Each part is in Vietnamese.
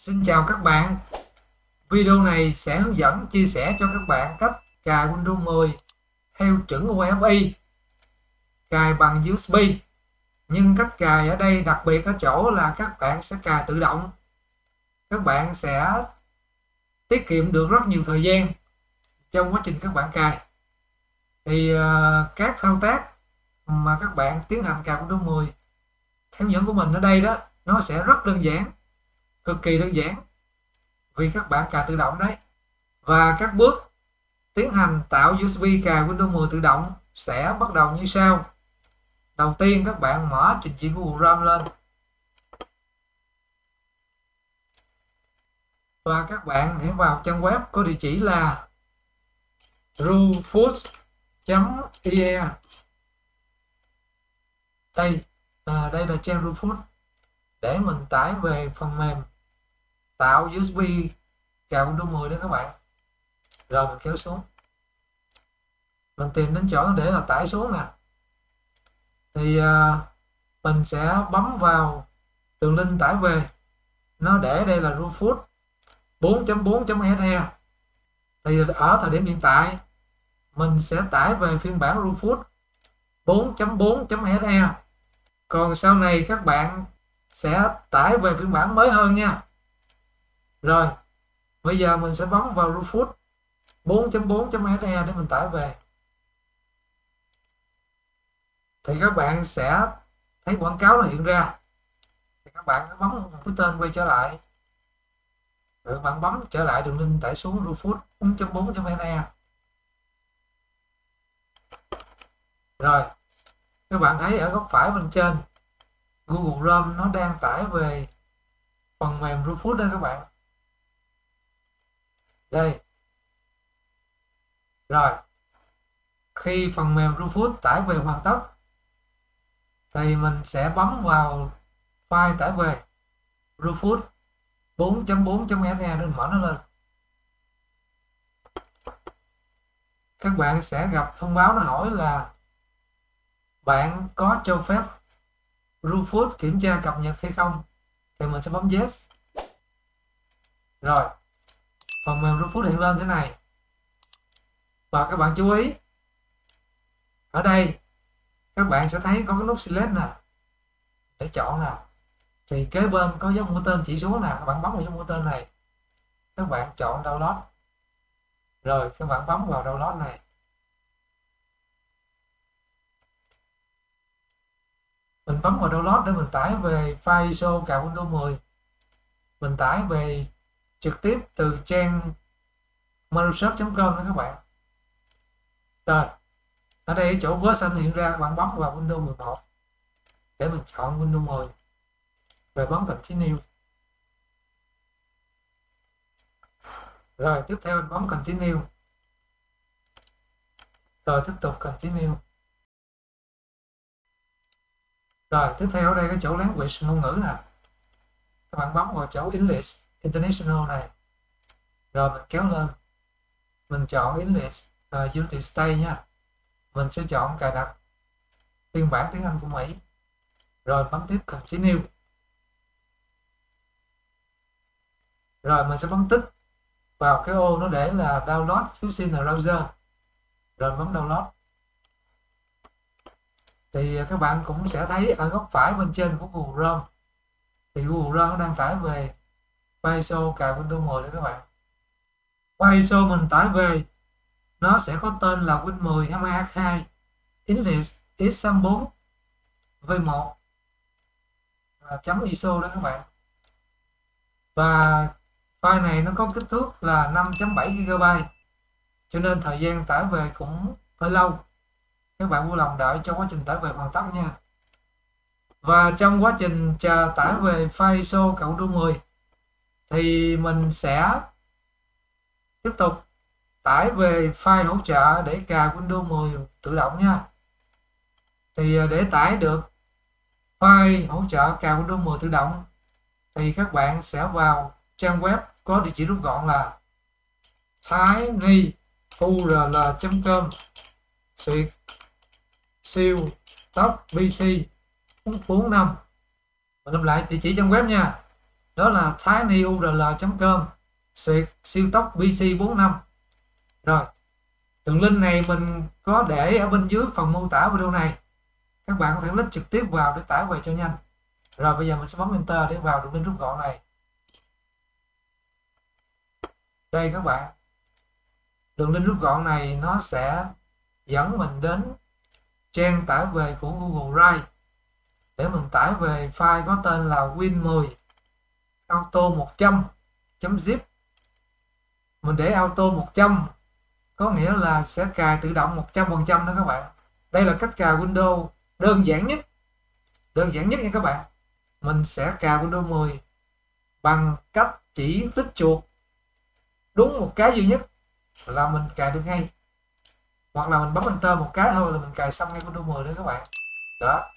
Xin chào các bạn. Video này sẽ hướng dẫn chia sẻ cho các bạn cách cài Windows 10 theo chuẩn UEFI, cài bằng USB. Nhưng cách cài ở đây đặc biệt ở chỗ là các bạn sẽ cài tự động. Các bạn sẽ tiết kiệm được rất nhiều thời gian trong quá trình các bạn cài. Thì uh, các thao tác mà các bạn tiến hành cài Windows 10 theo dẫn của mình ở đây đó nó sẽ rất đơn giản cực kỳ đơn giản. Vì các bạn cài tự động đấy. Và các bước tiến hành tạo USB cài Windows 10 tự động sẽ bắt đầu như sau. Đầu tiên các bạn mở trình duyệt Google Chrome lên. Và các bạn hãy vào trang web có địa chỉ là rufus.ie đây à, đây là trang Rufus để mình tải về phần mềm tạo USB cào Windows 10 đó các bạn. Rồi mình kéo xuống. Mình tìm đến chỗ để là tải xuống nè. Thì uh, mình sẽ bấm vào đường link tải về. Nó để đây là Rufus 4.4.se thì ở thời điểm hiện tại mình sẽ tải về phiên bản Rufus 4.4.se còn sau này các bạn sẽ tải về phiên bản mới hơn nha rồi, bây giờ mình sẽ bấm vào Rufus 4.4.re để mình tải về. Thì các bạn sẽ thấy quảng cáo nó hiện ra. Thì các bạn bấm một cái tên quay trở lại. Rồi các bạn bấm trở lại đường link tải xuống Rufus 4.4.re rồi, các bạn thấy ở góc phải bên trên, Google Chrome nó đang tải về phần mềm Rufus đây các bạn đây. Rồi. Khi phần mềm Rufus tải về hoàn tất, thì mình sẽ bấm vào file tải về. Rufus 4.4.exe để mở nó lên. Các bạn sẽ gặp thông báo nó hỏi là bạn có cho phép Rufus kiểm tra cập nhật hay không? Thì mình sẽ bấm yes. Rồi phần mềm Rufus hiện lên thế này. Và các bạn chú ý, ở đây các bạn sẽ thấy có cái nút select nè, để chọn nè. Thì kế bên có dấu mũi tên chỉ xuống nè, các bạn bấm vào dấu mũi tên này, các bạn chọn download. Rồi, các bạn bấm vào download này. Mình bấm vào download để mình tải về file ISO cài Windows 10 mình tải về trực tiếp từ trang Microsoft.com đó các bạn. Rồi, ở đây chỗ version hiện ra, các bạn bấm vào Windows 11 để mình chọn Windows 10 rồi bấm continue. Rồi, tiếp theo mình bấm continue. Rồi, tiếp tục continue. Rồi, tiếp theo ở đây cái chỗ language, ngôn ngữ nè. Các bạn bấm vào chỗ English. International này. Rồi mình kéo lên. Mình chọn English à, uh, United States nha. Mình sẽ chọn cài đặt phiên bản tiếng Anh của Mỹ. Rồi bấm tiếp continue. Rồi mình sẽ bấm tích vào cái ô nó để là download using a browser. Rồi bấm download. Thì các bạn cũng sẽ thấy ở góc phải bên trên của Google Chrome. Thì Google Chrome đang tải về file ISO cài Windows 10 đấy các bạn. File ISO mình tải về, nó sẽ có tên là Win 10 22H2 English x64 v1 chấm ISO đó các bạn. Và file này nó có kích thước là 5.7 GB cho nên thời gian tải về cũng hơi lâu. Các bạn vui lòng đợi cho quá trình tải về hoàn tất nha. Và trong quá trình chờ tải về file ISO cộng đu 10 thì mình sẽ tiếp tục tải về file hỗ trợ để cài Windows 10 tự động nha. Thì à, để tải được file hỗ trợ cài Windows 10 tự động, thì các bạn sẽ vào trang web có địa chỉ rút gọn là tinyurl.com suyệt siêu top bc 45 mình làm lại địa chỉ trang web nha đó là tinyurl.com siêu tốc PC 45 rồi, đường link này mình có để ở bên dưới phần mô tả video này. Các bạn có thể click trực tiếp vào để tải về cho nhanh. Rồi, bây giờ mình sẽ bấm enter để vào đường link rút gọn này. Đây các bạn. Đường link rút gọn này nó sẽ dẫn mình đến trang tải về của Google Drive. Để mình tải về file có tên là win10 auto 100 zip. Mình để auto 100 có nghĩa là sẽ cài tự động 100% đó các bạn. Đây là cách cài Windows đơn giản nhất. Đơn giản nhất nha các bạn. Mình sẽ cài Windows 10 bằng cách chỉ tích chuột. Đúng một cái duy nhất là mình cài được ngay. Hoặc là mình bấm enter một cái thôi là mình cài xong ngay Windows 10 nữa các bạn. Đó.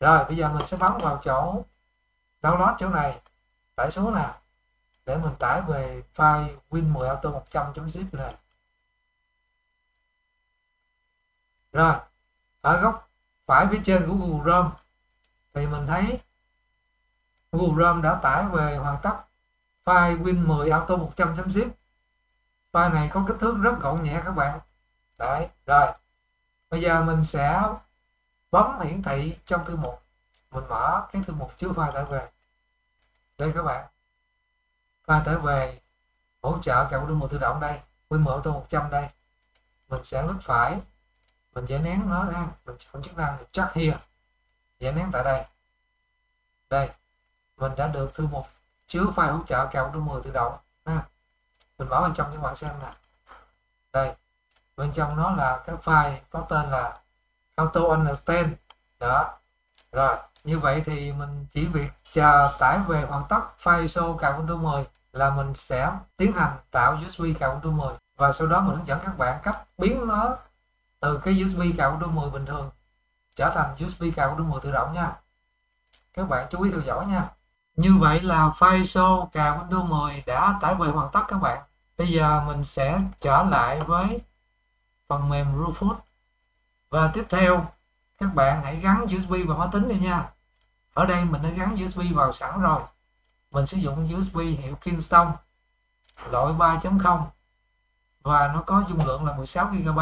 Rồi, bây giờ mình sẽ bấm vào chỗ download chỗ này tải số nè. Để mình tải về file win10 auto 100.zip này rồi, ở góc phải phía trên của Google Chrome thì mình thấy Google Chrome đã tải về hoàn tất file win10 auto 100.zip file này có kích thước rất gọn nhẹ các bạn. Đấy, rồi. Bây giờ mình sẽ bấm hiển thị trong thư mục. Mình mở cái thư mục chứa file tải về đây các bạn file trở về hỗ trợ cài Windows 10 tự động đây Windows Auto 100 đây. Mình sẽ lướt phải, mình giải nén nó ha mình chọn chức năng chắc here giải nén tại đây. Đây, mình đã được thư mục chứa file hỗ trợ cài Windows 10 tự động, ha. Mình mở bên trong cho các bạn xem nè. Đây, bên trong nó là cái file có tên là auto understand. Đó rồi, như vậy thì mình chỉ việc chờ tải về hoàn tất file show cài Windows 10 là mình sẽ tiến hành tạo USB cài Windows 10 và sau đó mình hướng dẫn các bạn cách biến nó từ cái USB cài Windows 10 bình thường trở thành USB cài Windows 10 tự động nha. Các bạn chú ý theo dõi nha. Như vậy là file show cài Windows 10 đã tải về hoàn tất các bạn. Bây giờ mình sẽ trở lại với phần mềm Rufus và tiếp theo các bạn hãy gắn USB vào máy tính đi nha. Ở đây mình đã gắn USB vào sẵn rồi. Mình sử dụng USB hiệu Kingston, loại 3.0 và nó có dung lượng là 16 GB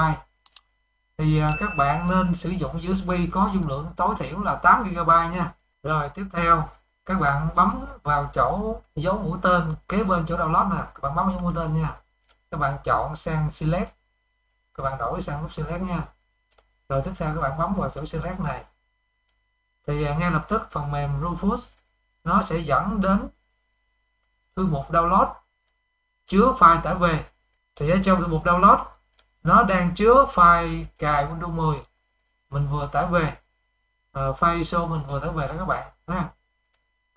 thì à, các bạn nên sử dụng USB có dung lượng tối thiểu là 8 GB nha. Rồi, tiếp theo, các bạn bấm vào chỗ dấu mũi tên kế bên chỗ download nè. Các bạn bấm dấu mũi tên nha. Các bạn chọn sang select. Các bạn đổi sang nút select nha rồi tiếp theo các bạn bấm vào chỗ select này. Thì à, ngay lập tức phần mềm Rufus nó sẽ dẫn đến thư mục download chứa file tải về thì ở trong thư mục download nó đang chứa file cài Windows 10 mình vừa tải về uh, ờ, file show mình vừa tải về đó các bạn ha.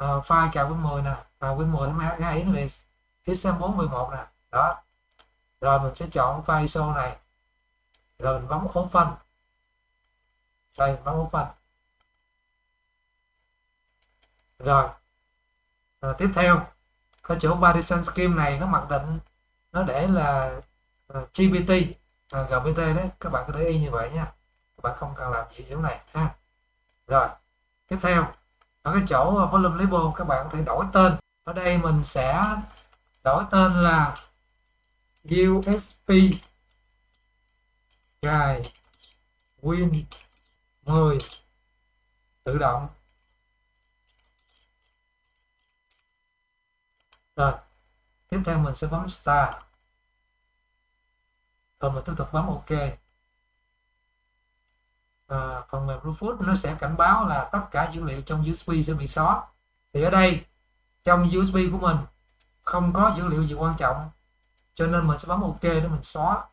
Uh, file cài Win 10 nè à, Win 10 22 English XM4 11 nè đó. Rồi mình sẽ chọn file show này. Rồi mình bấm open đây nó có phần rồi. À, tiếp theo. Cái chỗ partition scheme này nó mặc định nó để là ờ, uh, GPT uh, ờ, GPT đấy các bạn cứ để y như vậy nha. Các bạn không cần làm gì chỗ này ha. Rồi. Tiếp theo. Ở cái chỗ volume label các bạn có thể đổi tên. Ở đây mình sẽ đổi tên là USP cài Win 10 tự động. Rồi. Tiếp theo mình sẽ bấm start. Rồi mình tiếp tục bấm ok. À, phần mềm Rufus nó sẽ cảnh báo là tất cả dữ liệu trong USB sẽ bị xóa. Thì ở đây trong USB của mình không có dữ liệu gì quan trọng cho nên mình sẽ bấm ok để mình xóa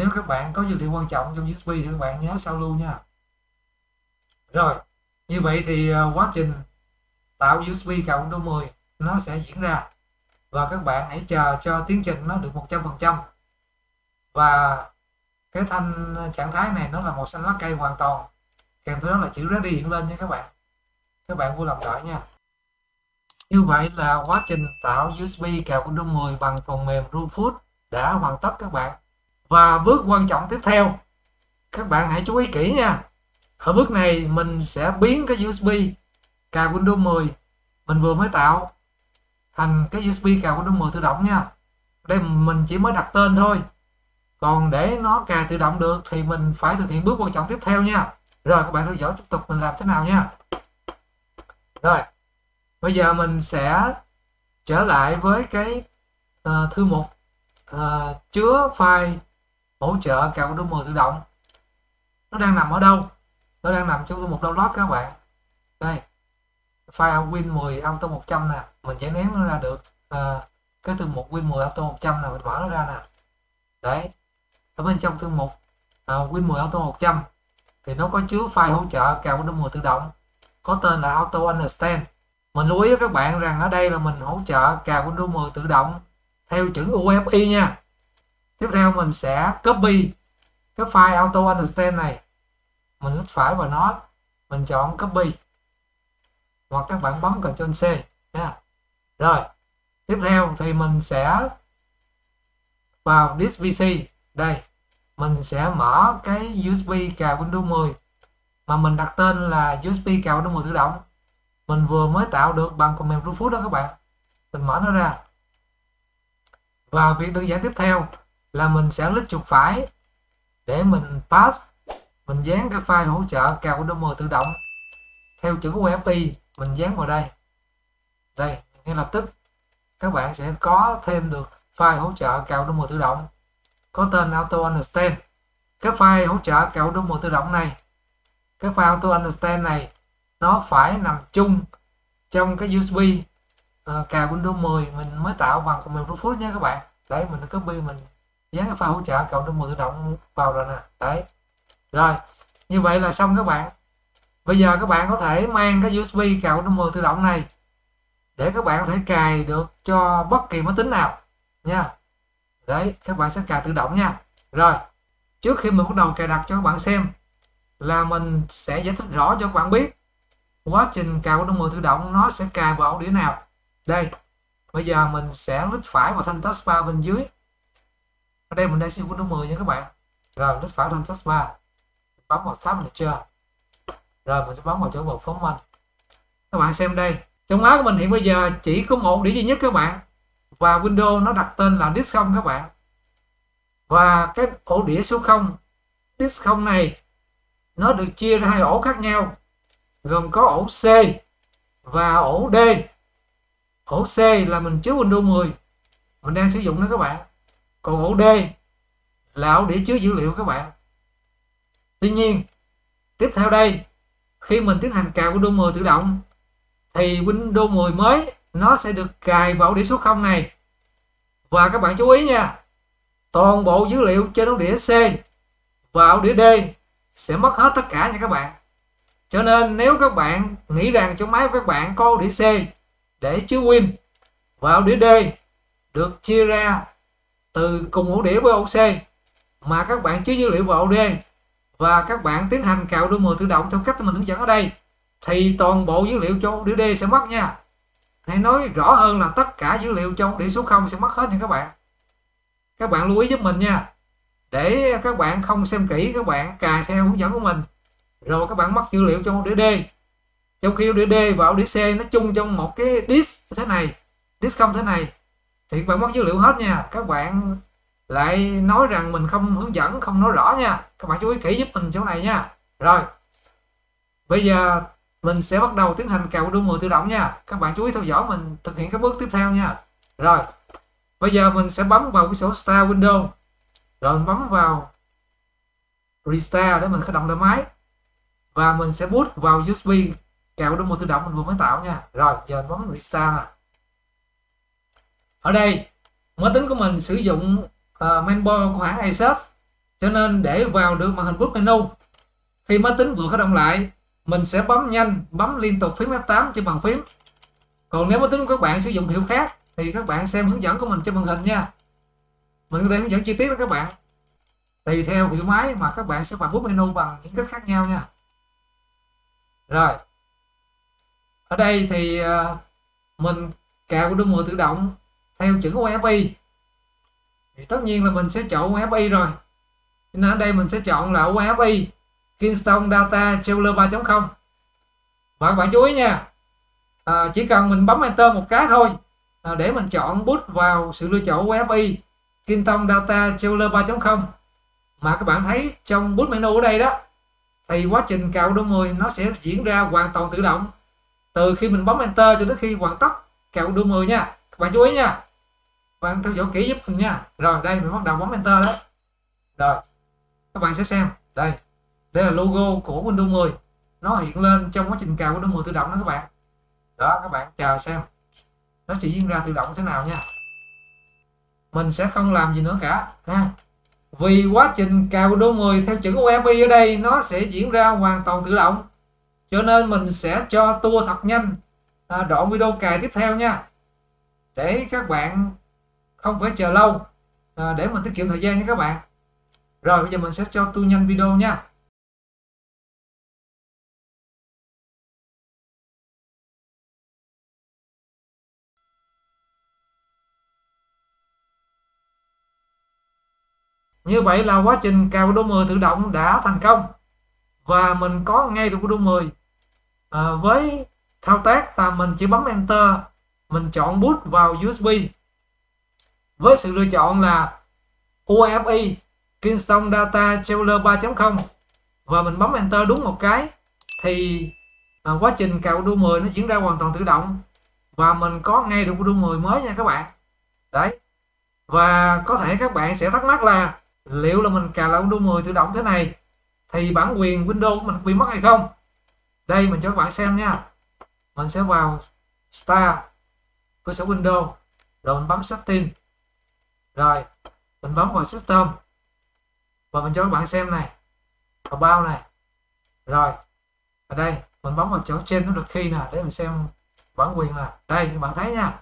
nếu các bạn có dữ liệu quan trọng trong USB thì các bạn nhớ sao lưu nha. Rồi, như vậy thì ờ, quá trình tạo USB cào Windows 10 nó sẽ diễn ra. Và các bạn hãy chờ cho tiến trình nó được 100% và cái thanh trạng thái này nó là màu xanh lá cây hoàn toàn. Kèm theo đó là chữ ready hiện lên nha các bạn. Các bạn vui lòng đợi nha. Như vậy là quá trình tạo USB cào Windows 10 bằng phần mềm Rufus đã hoàn tất các bạn và bước quan trọng tiếp theo các bạn hãy chú ý kỹ nha. Ở bước này mình sẽ biến cái USB cài Windows 10 mình vừa mới tạo thành cái USB cào Windows 10 tự động nha. Đây mình chỉ mới đặt tên thôi. Còn để nó cài tự động được thì mình phải thực hiện bước quan trọng tiếp theo nha. Rồi các bạn theo dõi tiếp tục mình làm thế nào nha. Rồi bây giờ mình sẽ trở lại với cái uh, thư mục uh, chứa file hỗ trợ cao Windows 10 tự động. Nó đang nằm ở đâu? Nó đang nằm trong thư mục download các bạn. Đây. File Win 10 Auto 100 nè. Mình sẽ ném nó ra được à, cái thư mục Win 10 Auto 100 là mình mở nó ra nè. Đấy. Ở bên trong thư mục à, Win 10 Auto 100 thì nó có chứa file hỗ trợ cao Windows 10 tự động. Có tên là Auto Understand. Mình lưu ý với các bạn rằng ở đây là mình hỗ trợ cào Windows 10 tự động theo chữ UFI nha tiếp theo mình sẽ copy cái file Auto Understand này. Mình click phải vào nó, mình chọn copy. Hoặc các bạn bấm Ctrl C, nha. Rồi, tiếp theo thì mình sẽ vào disk PC đây, mình sẽ mở cái USB cào Windows 10 mà mình đặt tên là USB cào Windows 10 tự động. Mình vừa mới tạo được bằng command brute force đó các bạn. Mình mở nó ra. Và việc đơn giản tiếp theo là mình sẽ lít chuột phải để mình pass mình dán cái file hỗ trợ cào Windows 10 tự động. Theo chữ UEFI mình dán vào đây. Đây ngay lập tức các bạn sẽ có thêm được file hỗ trợ cào Windows 10 tự động. Có tên Auto Understand. Cái file hỗ trợ cào Windows 10 tự động này cái file Auto Understand này nó phải nằm chung trong cái USB uh, cào Windows 10 mình mới tạo bằng của mình force nhé các bạn. Đấy mình copy mình nhấn cái file hỗ trợ cào Windows 10 tự động vào rồi nè. Đấy. Rồi, như vậy là xong các bạn. Bây giờ các bạn có thể mang cái USB cào trong mùa tự động này để các bạn có thể cài được cho bất kỳ máy tính nào nha. Đấy, các bạn sẽ cài tự động nha. Rồi, trước khi mình bắt đầu cài đặt cho các bạn xem là mình sẽ giải thích rõ cho các bạn biết quá trình cài Windows 10 tự động nó sẽ cài vào đĩa nào. Đây, bây giờ mình sẽ lít phải vào thanh taskbar bên dưới ở đây mình đang sử dụng Windows 10 nha các bạn. Rồi, mình phải lên thanh taskbar bấm vào Submanager rồi, mình sẽ bấm vào chỗ bộ phóng manh. Các bạn xem đây. Trong máy của mình hiện bây giờ chỉ có một đĩa duy nhất các bạn. Và Windows nó đặt tên là disk 0 các bạn. Và cái ổ đĩa số 0 disk 0 này, nó được chia ra hai ổ khác nhau. Gồm có ổ C và ổ D. Ổ C là mình chứa Windows 10 mình đang sử dụng đó các bạn còn ổ D là ổ đĩa chứa dữ liệu các bạn. Tuy nhiên, tiếp theo đây, khi mình tiến hành cài Windows 10 tự động, thì Windows 10 mới, nó sẽ được cài vào đĩa số 0 này. Và các bạn chú ý nha, toàn bộ dữ liệu trên ổ đĩa C và ổ đĩa D sẽ mất hết tất cả nha các bạn. Cho nên nếu các bạn nghĩ rằng trong máy của các bạn có ổ đĩa C để chứa Win và ổ đĩa D được chia ra từ cùng ổ đĩa với ổ C, mà các bạn chứa dữ liệu vào ổ D và các bạn tiến hành cào đôi 10 tự động theo cách mình hướng dẫn ở đây, thì toàn bộ dữ liệu cho đĩa D sẽ mất nha. Hay nói rõ hơn là tất cả dữ liệu trong đĩa số 0 sẽ mất hết nha các bạn. Các bạn lưu ý giúp mình nha. Để các bạn không xem kỹ, các bạn cài theo hướng dẫn của mình. Rồi các bạn mất dữ liệu trong đĩa D. Trong khi đĩa D và đĩa C nó chung trong một cái disk thế này, disk không thế này thì các bạn mất dữ liệu hết nha. Các bạn lại nói rằng mình không hướng dẫn, không nói rõ nha. Các bạn chú ý kỹ giúp mình chỗ này nha. Rồi, bây giờ mình sẽ bắt đầu tiến hành cào đua 10 tự động nha. Các bạn chú ý theo dõi mình thực hiện các bước tiếp theo nha. Rồi, bây giờ mình sẽ bấm vào cái sổ Start Window rồi mình bấm vào Restart để mình khởi động lại máy. Và mình sẽ boot vào USB cào đua 10 tự động mình vừa mới tạo nha. Rồi, giờ mình bấm Restart nè ở đây máy tính của mình sử dụng uh, mainboard của hãng Asus cho nên để vào được màn hình boot menu khi máy tính vừa khởi động lại mình sẽ bấm nhanh bấm liên tục phím F8 trên bàn phím. Còn nếu máy tính của các bạn sử dụng hiệu khác thì các bạn xem hướng dẫn của mình trên màn hình nha. Mình có hướng dẫn chi tiết đó các bạn. Tùy theo hiệu máy mà các bạn sẽ vào bút menu bằng những cách khác nhau nha. Rồi. Ở đây thì uh, mình cào Windows 10 tự động theo chữ UFI, thì tất nhiên là mình sẽ chọn UFI rồi. Nên ở đây mình sẽ chọn là UFI Kingston Data Traveler 3.0 và các bạn chú ý nha à, chỉ cần mình bấm enter một cái thôi à, để mình chọn bút vào sự lựa chọn UFI Kingston Data Tailor 3.0 mà các bạn thấy trong bút menu ở đây đó thì quá trình cào đô 10 nó sẽ diễn ra hoàn toàn tự động. Từ khi mình bấm enter cho đến khi hoàn tất cào đô 10 nha các bạn chú ý nha bạn theo dõi kỹ giúp mình nha. Rồi đây mình bắt đầu bấm enter đó. Rồi các bạn sẽ xem. Đây đây là logo của Windows 10 nó hiện lên trong quá trình cài Windows 10 tự động đó các bạn. Đó các bạn chờ xem. Nó sẽ diễn ra tự động thế nào nha. Mình sẽ không làm gì nữa cả ha. Vì quá trình cài Windows 10 theo chuẩn UEFI ở đây nó sẽ diễn ra hoàn toàn tự động. Cho nên mình sẽ cho tua thật nhanh. À, đoạn video cài tiếp theo nha. Để các bạn không phải chờ lâu à, để mình tiết kiệm thời gian nha các bạn. Rồi bây giờ mình sẽ cho tua nhanh video nha. Như vậy là quá trình cào đô 10 tự động đã thành công. Và mình có ngay được đô 10 à, với thao tác là mình chỉ bấm enter mình chọn bút vào USB với sự lựa chọn là UEFI Kingston Data Traveler 3.0 và mình bấm enter đúng một cái thì à, quá trình cào đô 10 nó diễn ra hoàn toàn tự động. Và mình có ngay được đô 10 mới nha các bạn. Đấy. Và có thể các bạn sẽ thắc mắc là liệu là mình cài lại Windows 10 tự động thế này thì bản quyền Windows của mình bị mất hay không? Đây mình cho các bạn xem nha. Mình sẽ vào Start cơ sở Windows. Rồi mình bấm Setting rồi mình bấm vào System. Và mình cho các bạn xem này. Vào bao này. Rồi ở đây mình bấm vào chỗ trên nó được khi nè để mình xem bản quyền nè đây các bạn thấy nha.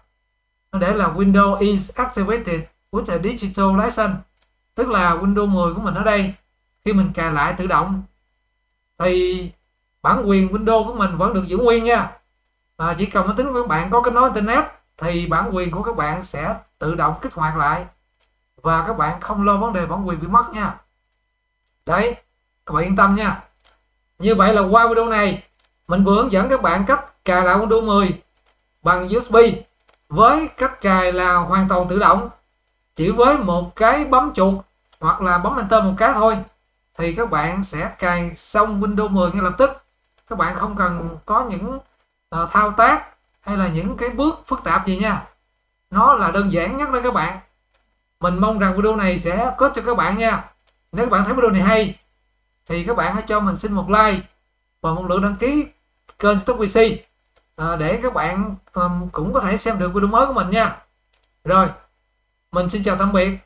Nó để là Windows is activated with a digital license. Tức là Windows 10 của mình ở đây. Khi mình cài lại tự động thì bản quyền Windows của mình vẫn được giữ nguyên nha. À, chỉ cần máy tính của các bạn có kết nối internet thì bản quyền của các bạn sẽ tự động kích hoạt lại và các bạn không lo vấn đề bản quyền bị mất nha. Đấy các bạn yên tâm nha. Như vậy là qua video này mình vừa hướng dẫn các bạn cách cài lại Windows 10 bằng USB với cách cài là hoàn toàn tự động. Chỉ với một cái bấm chuột hoặc là bấm enter một cái thôi thì các bạn sẽ cài xong Windows 10 ngay lập tức. Các bạn không cần có những uh, thao tác hay là những cái bước phức tạp gì nha. Nó là đơn giản nhất đó các bạn mình mong rằng video này sẽ có cho các bạn nha. Nếu các bạn thấy video này hay thì các bạn hãy cho mình xin một like và một lượt đăng ký kênh Stock PC à, để các bạn um, cũng có thể xem được video mới của mình nha. Rồi mình xin chào tạm biệt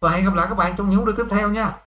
và hẹn gặp lại các bạn trong những video tiếp theo nha.